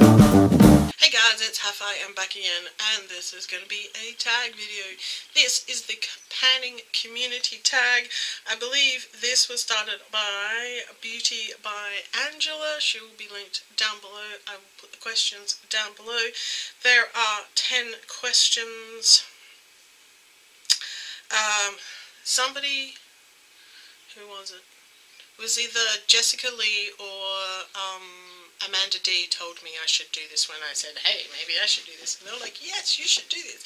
Hey guys, it's Hi-Fi. I'm back again, and this is going to be a tag video. This is the panning community tag. I believe this was started by Beauty by Angela. She will be linked down below. I will put the questions down below. There are 10 questions. Um, somebody, who was it? Was either Jessica Lee or um, Amanda D told me I should do this when I said, hey, maybe I should do this. And they were like, yes, you should do this.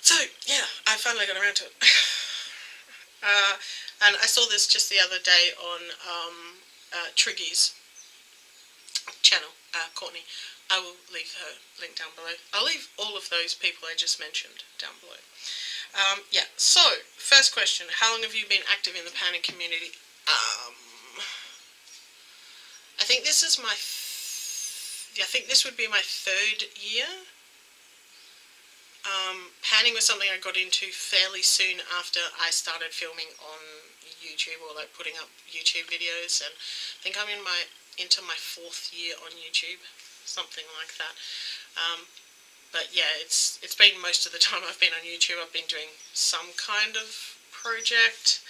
So, yeah, I finally got around to it. uh, and I saw this just the other day on um, uh, Triggy's channel, uh, Courtney. I will leave her link down below. I'll leave all of those people I just mentioned down below. Um, yeah, so, first question. How long have you been active in the panning community? Um, I think this is my, I think this would be my third year. Um, panning was something I got into fairly soon after I started filming on YouTube or like putting up YouTube videos and I think I'm in my into my fourth year on YouTube, something like that. Um, but yeah, it's it's been most of the time I've been on YouTube. I've been doing some kind of project.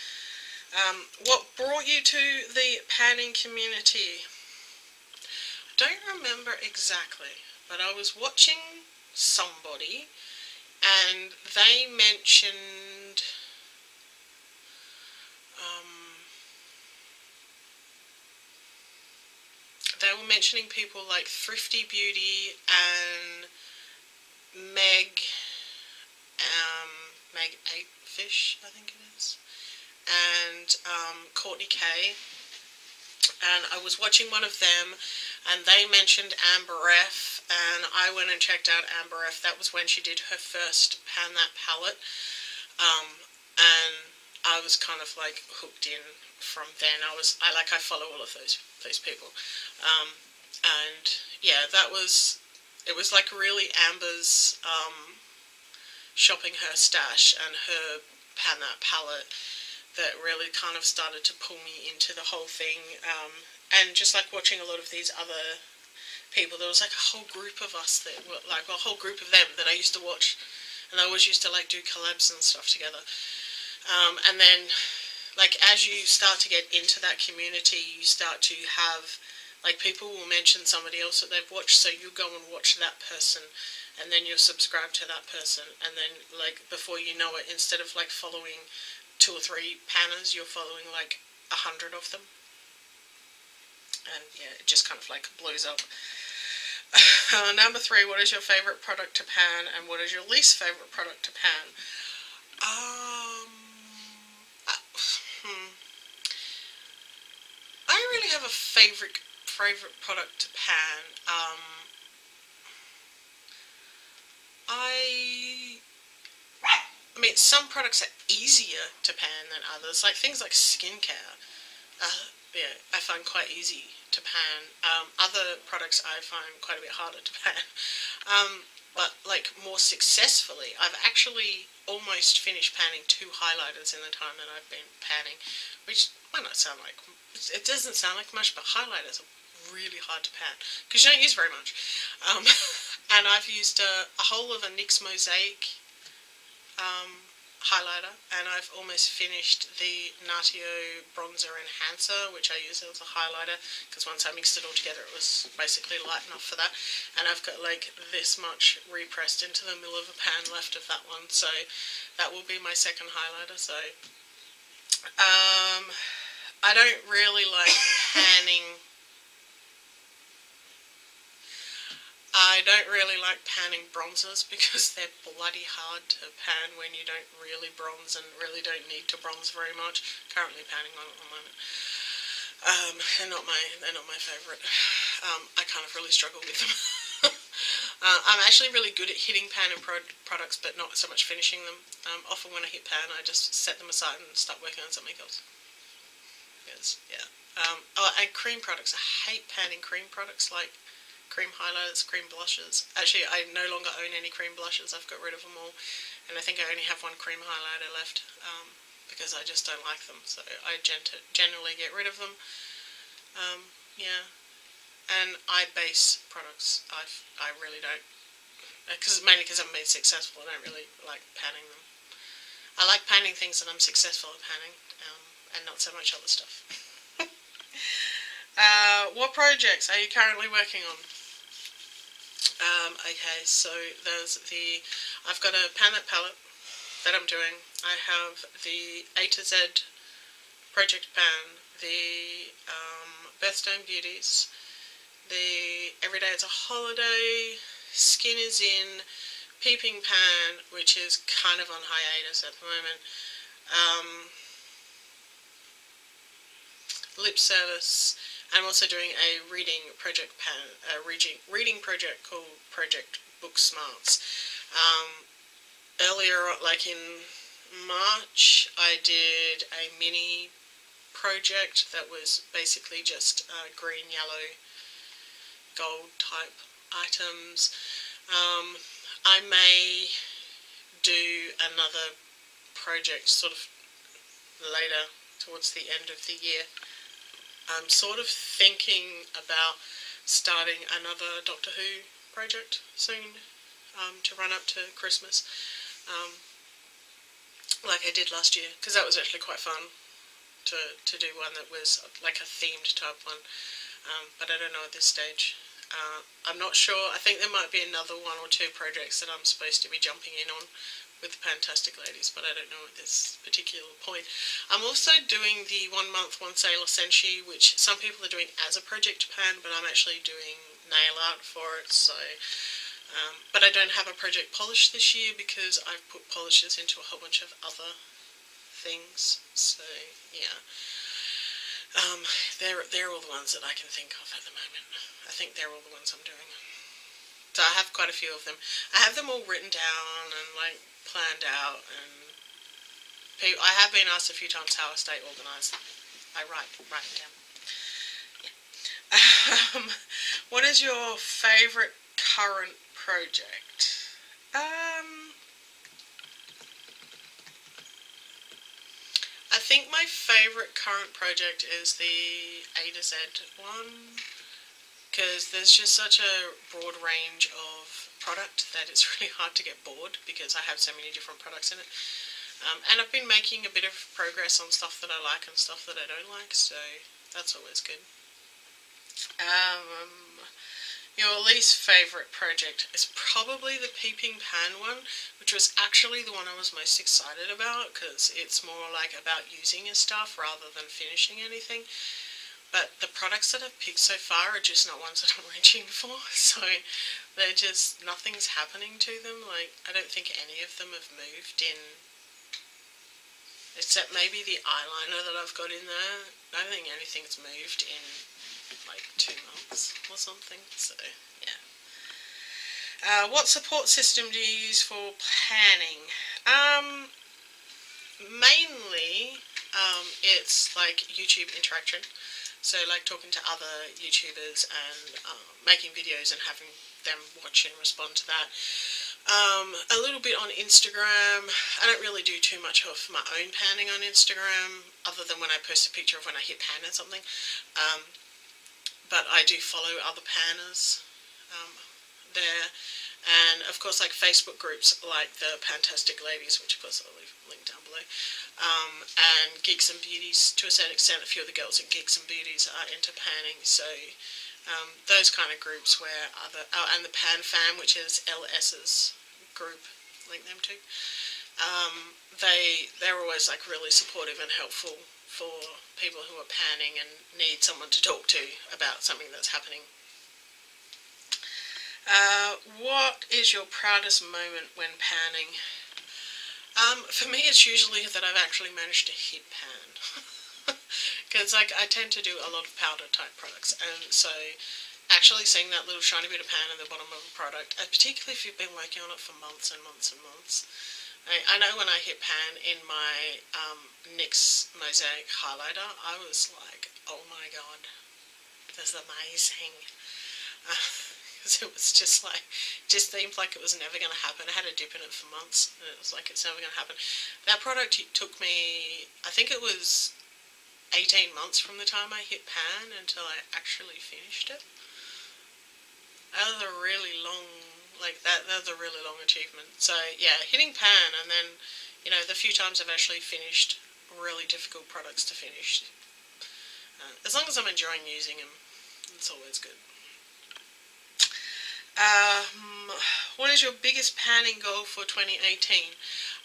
Um, what brought you to the panning community? I don't remember exactly, but I was watching somebody and they mentioned um, they were mentioning people like Thrifty Beauty and Meg um, Meg Eightfish, I think it is, and um, Courtney Kay and I was watching one of them and they mentioned Amber F and I went and checked out Amber F. That was when she did her first Pan That palette um, and I was kind of like hooked in from then. I was I like I follow all of those those people um, and yeah that was it was like really Amber's um, shopping her stash and her Pan That palette that really kind of started to pull me into the whole thing. Um, and just like watching a lot of these other people, there was like a whole group of us that were like a whole group of them that I used to watch, and I always used to like do collabs and stuff together. Um, and then, like as you start to get into that community, you start to have like people will mention somebody else that they've watched, so you go and watch that person and then you'll subscribe to that person and then like before you know it instead of like following two or three panners, you're following like a hundred of them. And yeah, it just kind of like blows up. Uh, number three, what is your favourite product to pan and what is your least favourite product to pan? Um, uh, hmm. I really have a favourite favourite product to pan. Um, I I mean, some products are easier to pan than others, like things like skincare. Uh, yeah, I find quite easy to pan. Um, other products I find quite a bit harder to pan. Um, but like more successfully, I've actually almost finished panning two highlighters in the time that I've been panning, which might not sound like, it doesn't sound like much, but highlighters are really hard to pan because you don't use very much. Um, and I've used a, a whole of a NYX Mosaic um, highlighter and I've almost finished the Natio Bronzer Enhancer which I use as a highlighter because once I mixed it all together it was basically light enough for that. And I've got like this much repressed into the middle of a pan left of that one so that will be my second highlighter so um, I don't really like panning I don't really like panning bronzers because they're bloody hard to pan when you don't really bronze and really don't need to bronze very much. Currently panning one at the moment. Um, they're not my they're not my favourite. Um, I kind of really struggle with them. uh, I'm actually really good at hitting pan and pro products, but not so much finishing them. Um, often when I hit pan, I just set them aside and start working on something else. Because yeah. Um, oh, and cream products. I hate panning cream products like cream highlighters, cream blushes. Actually, I no longer own any cream blushes. I've got rid of them all. And I think I only have one cream highlighter left um, because I just don't like them. So I generally get rid of them. Um, yeah. and I base products. I I really don't, because mainly because I'm made successful. I don't really like panning them. I like panning things that I'm successful at panning, um, and not so much other stuff. uh, what projects are you currently working on? Um, okay, so there's the, I've got a Pan-It palette that I'm doing. I have the A to Z Project Pan, the um, Birthstone Beauties, the Everyday It's a Holiday, Skin is In, Peeping Pan, which is kind of on hiatus at the moment, um, Lip Service, I'm also doing a reading project pan, a reading, project called Project Book Smarts. Um, earlier, like in March, I did a mini project that was basically just uh, green, yellow, gold type items. Um, I may do another project sort of later towards the end of the year. I'm sort of thinking about starting another Doctor Who project soon um, to run up to Christmas, um, like I did last year, because that was actually quite fun to, to do one that was like a themed type one, um, but I don't know at this stage. Uh, I'm not sure. I think there might be another one or two projects that I'm supposed to be jumping in on with the Fantastic Ladies, but I don't know at this particular point. I'm also doing the One Month, One Sailor Senshi, which some people are doing as a project pan, but I'm actually doing nail art for it, so... Um, but I don't have a project polish this year because I've put polishes into a whole bunch of other things, so yeah. Um, they're, they're all the ones that I can think of at the moment. I think they're all the ones I'm doing. So I have quite a few of them. I have them all written down and like planned out and I have been asked a few times how I stay organised. I write, write it down. Um, what is your favourite current project? Um, I think my favourite current project is the A to Z one because there's just such a broad range of product that it's really hard to get bored because I have so many different products in it. Um, and I've been making a bit of progress on stuff that I like and stuff that I don't like, so that's always good. Um, your least favourite project is probably the Peeping Pan one, which was actually the one I was most excited about because it's more like about using your stuff rather than finishing anything. But the products that I've picked so far are just not ones that I'm reaching for, so they're just, nothing's happening to them. Like, I don't think any of them have moved in, except maybe the eyeliner that I've got in there. I don't think anything's moved in like two months or something, so yeah. Uh, what support system do you use for planning? Um, mainly, um, it's like YouTube interaction. So like talking to other YouTubers and um, making videos and having them watch and respond to that. Um, a little bit on Instagram. I don't really do too much of my own panning on Instagram, other than when I post a picture of when I hit pan or something. Um, but I do follow other panners um, there. And of course, like Facebook groups like the Fantastic Ladies, which of course I'll leave a link down below um, and Geeks and Beauties to a certain extent. A few of the girls in Geeks and Beauties are into panning, so um, those kind of groups where other oh, and the Pan Fam, which is LS's group, link them to. Um, they they're always like really supportive and helpful for people who are panning and need someone to talk to about something that's happening. Uh, what is your proudest moment when panning? Um, for me, it's usually that I've actually managed to hit pan. Because like I tend to do a lot of powder type products, and so actually seeing that little shiny bit of pan in the bottom of a product, uh, particularly if you've been working on it for months and months and months. I, I know when I hit pan in my um, NYX Mosaic highlighter, I was like, oh my god, this is amazing. Uh, because it was just like, just seemed like it was never going to happen. I had a dip in it for months, and it was like, it's never going to happen. That product took me, I think it was 18 months from the time I hit pan until I actually finished it. that was a really long, like that. That was a really long achievement. So yeah, hitting pan, and then you know the few times I've actually finished really difficult products to finish. Uh, as long as I'm enjoying using them, it's always good. Um, what is your biggest panning goal for 2018?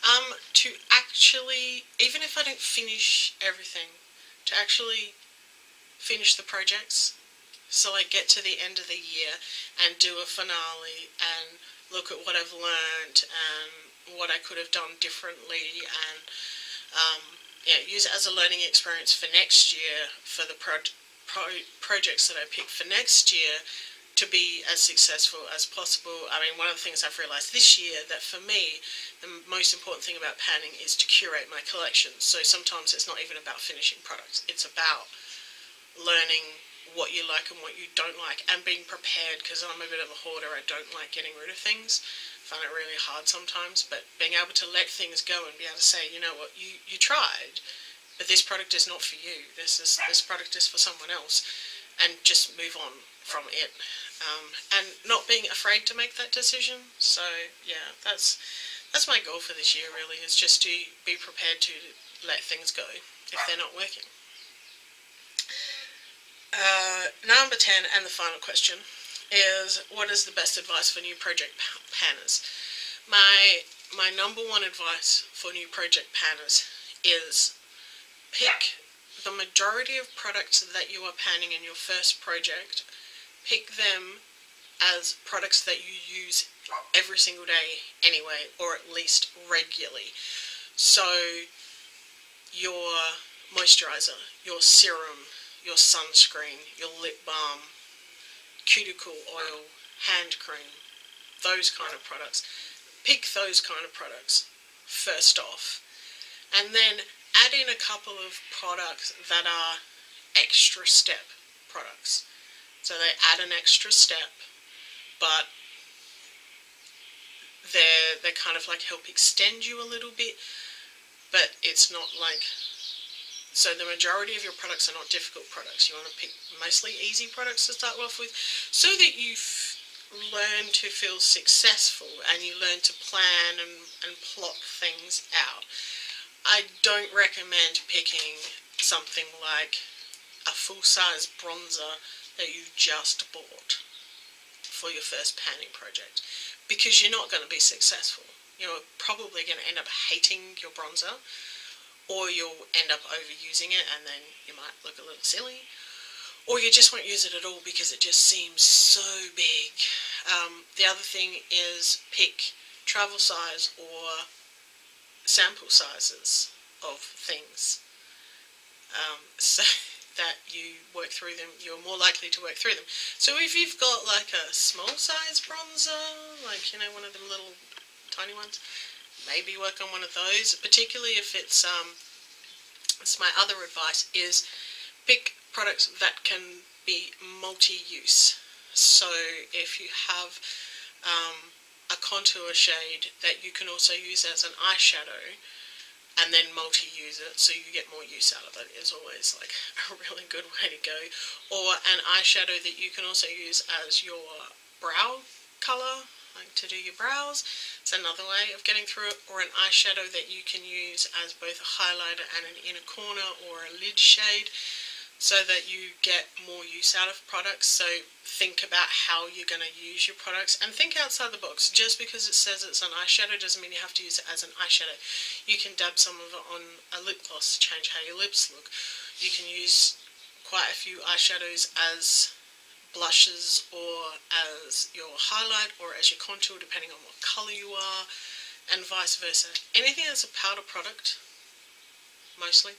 Um, to actually, even if I don't finish everything, to actually finish the projects. So I get to the end of the year and do a finale and look at what I've learned and what I could have done differently and um, yeah, use it as a learning experience for next year for the pro pro projects that I pick for next year to be as successful as possible. I mean, one of the things I've realised this year that for me, the most important thing about panning is to curate my collection. So sometimes it's not even about finishing products. It's about learning what you like and what you don't like and being prepared because I'm a bit of a hoarder. I don't like getting rid of things. I find it really hard sometimes, but being able to let things go and be able to say, you know what, you, you tried, but this product is not for you. This is this product is for someone else and just move on from it um, and not being afraid to make that decision. So yeah, that's that's my goal for this year. Really, is just to be prepared to let things go if they're not working. Uh, number ten and the final question is what is the best advice for new project panners? My my number one advice for new project panners is pick the majority of products that you are panning in your first project pick them as products that you use every single day anyway, or at least regularly. So your moisturizer, your serum, your sunscreen, your lip balm, cuticle oil, hand cream, those kind of products. Pick those kind of products first off. And then add in a couple of products that are extra step products. So they add an extra step, but they're, they kind of like help extend you a little bit, but it's not like, so the majority of your products are not difficult products. You want to pick mostly easy products to start off with so that you learn to feel successful and you learn to plan and, and plot things out. I don't recommend picking something like a full-size bronzer that you just bought for your first panning project because you're not going to be successful. You're probably going to end up hating your bronzer or you'll end up overusing it and then you might look a little silly or you just won't use it at all because it just seems so big. Um, the other thing is pick travel size or sample sizes of things. Um, so that you work through them, you're more likely to work through them. So if you've got like a small size bronzer, like, you know, one of them little tiny ones, maybe work on one of those, particularly if it's, um, it's my other advice, is pick products that can be multi-use. So if you have um, a contour shade that you can also use as an eyeshadow, and then multi-use it so you get more use out of it is always like a really good way to go. Or an eyeshadow that you can also use as your brow colour, like to do your brows. It's another way of getting through it. Or an eyeshadow that you can use as both a highlighter and an inner corner or a lid shade so that you get more use out of products. So think about how you're going to use your products and think outside the box. Just because it says it's an eyeshadow doesn't mean you have to use it as an eyeshadow. You can dab some of it on a lip gloss to change how your lips look. You can use quite a few eyeshadows as blushes or as your highlight or as your contour depending on what colour you are and vice versa. Anything that's a powder product, mostly,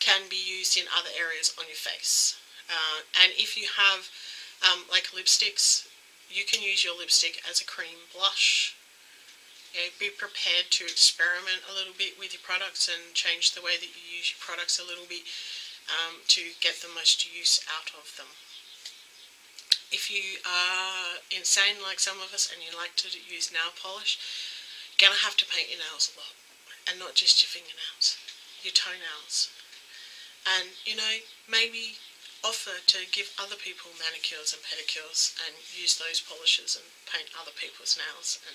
can be used in other areas on your face. Uh, and if you have um, like lipsticks, you can use your lipstick as a cream blush. Know, be prepared to experiment a little bit with your products and change the way that you use your products a little bit um, to get the most use out of them. If you are insane like some of us and you like to use nail polish, you're going to have to paint your nails a lot. And not just your fingernails, your toenails. And, you know, maybe offer to give other people manicures and pedicures and use those polishes and paint other people's nails and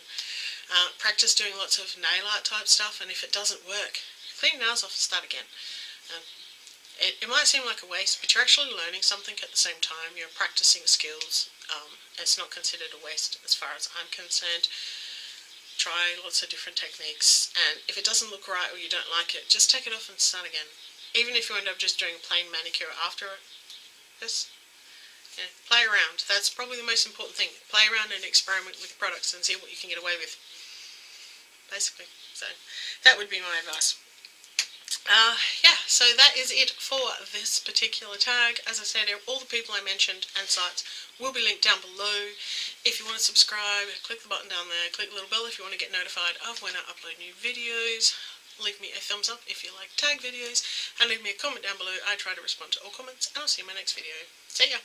uh, practice doing lots of nail art type stuff. And if it doesn't work clean nails off and start again. Um, it, it might seem like a waste but you're actually learning something at the same time. You're practicing skills. Um, it's not considered a waste as far as I'm concerned. Try lots of different techniques. And if it doesn't look right or you don't like it just take it off and start again even if you end up just doing a plain manicure after this. Yeah, play around. That's probably the most important thing. Play around and experiment with products and see what you can get away with. Basically. So that would be my advice. Uh, yeah, so that is it for this particular tag. As I said, all the people I mentioned and sites will be linked down below. If you want to subscribe, click the button down there, click the little bell if you want to get notified of when I upload new videos leave me a thumbs up if you like tag videos, and leave me a comment down below. I try to respond to all comments, and I'll see you in my next video. See ya!